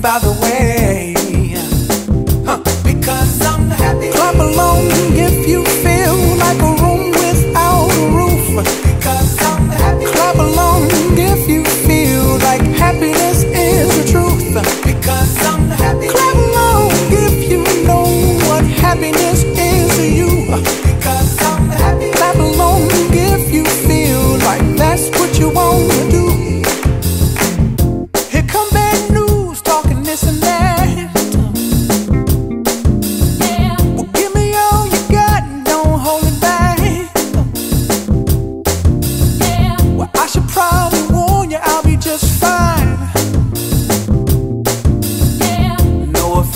by the way.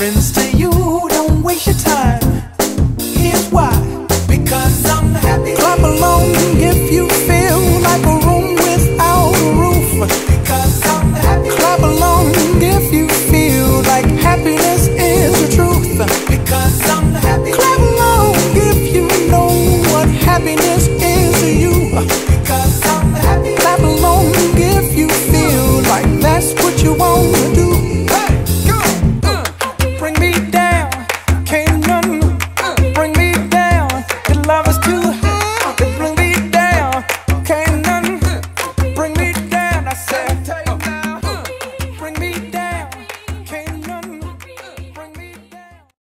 happens to you. sun